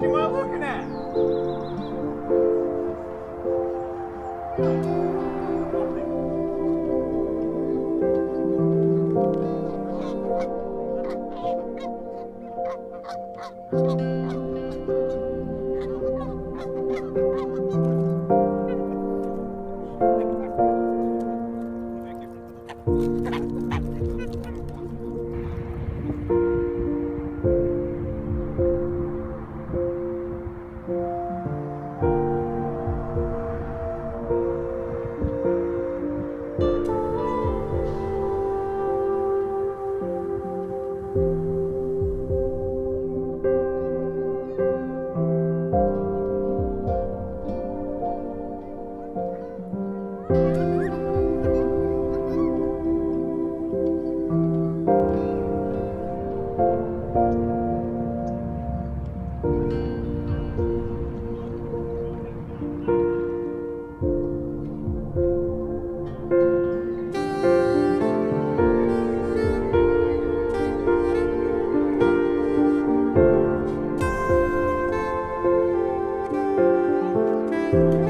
fuck am I looking at? Música